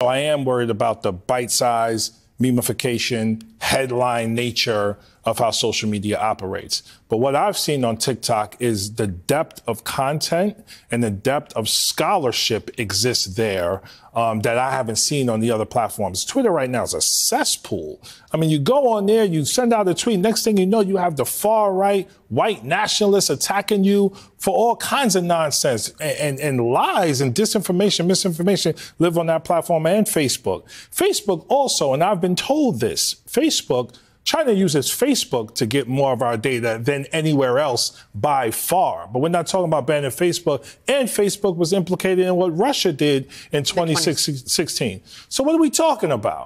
I am worried about the bite size, memification, headline nature of how social media operates. But what I've seen on TikTok is the depth of content and the depth of scholarship exists there um, that I haven't seen on the other platforms. Twitter right now is a cesspool. I mean, you go on there, you send out a tweet, next thing you know, you have the far right white nationalists attacking you for all kinds of nonsense and, and, and lies and disinformation, misinformation live on that platform and Facebook. Facebook also, and I've been told this, Facebook China uses Facebook to get more of our data than anywhere else by far. But we're not talking about banning Facebook. And Facebook was implicated in what Russia did in 2016. So what are we talking about?